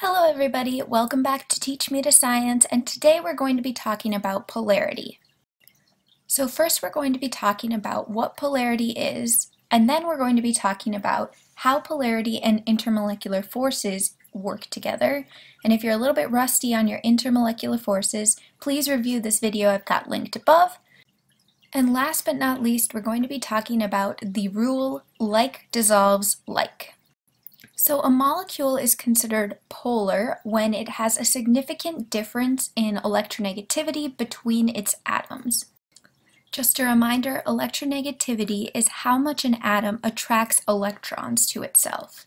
Hello everybody, welcome back to Teach Me to Science and today we're going to be talking about polarity. So first we're going to be talking about what polarity is and then we're going to be talking about how polarity and intermolecular forces work together. And if you're a little bit rusty on your intermolecular forces, please review this video I've got linked above. And last but not least, we're going to be talking about the rule like dissolves like. So a molecule is considered polar when it has a significant difference in electronegativity between its atoms. Just a reminder, electronegativity is how much an atom attracts electrons to itself.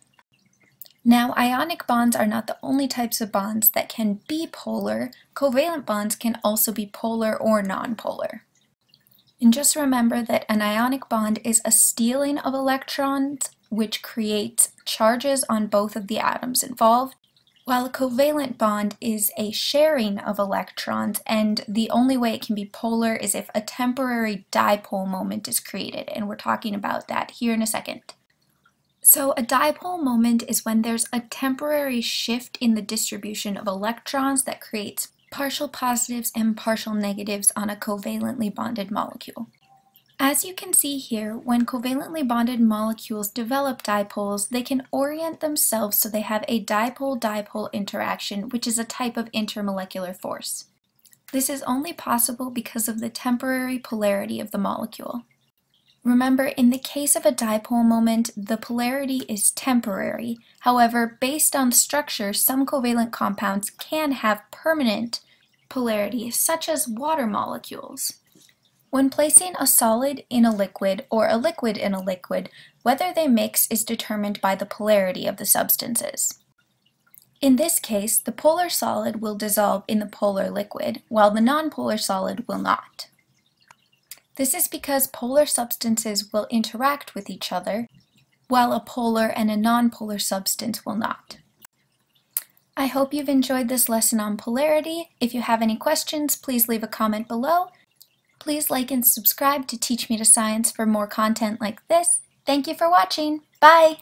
Now, ionic bonds are not the only types of bonds that can be polar. Covalent bonds can also be polar or nonpolar. And just remember that an ionic bond is a stealing of electrons which creates charges on both of the atoms involved, while a covalent bond is a sharing of electrons, and the only way it can be polar is if a temporary dipole moment is created, and we're talking about that here in a second. So a dipole moment is when there's a temporary shift in the distribution of electrons that creates partial positives and partial negatives on a covalently bonded molecule. As you can see here, when covalently bonded molecules develop dipoles, they can orient themselves so they have a dipole-dipole interaction, which is a type of intermolecular force. This is only possible because of the temporary polarity of the molecule. Remember, in the case of a dipole moment, the polarity is temporary. However, based on structure, some covalent compounds can have permanent polarity, such as water molecules. When placing a solid in a liquid or a liquid in a liquid, whether they mix is determined by the polarity of the substances. In this case, the polar solid will dissolve in the polar liquid, while the nonpolar solid will not. This is because polar substances will interact with each other, while a polar and a nonpolar substance will not. I hope you've enjoyed this lesson on polarity. If you have any questions, please leave a comment below, Please like and subscribe to Teach Me to Science for more content like this. Thank you for watching. Bye!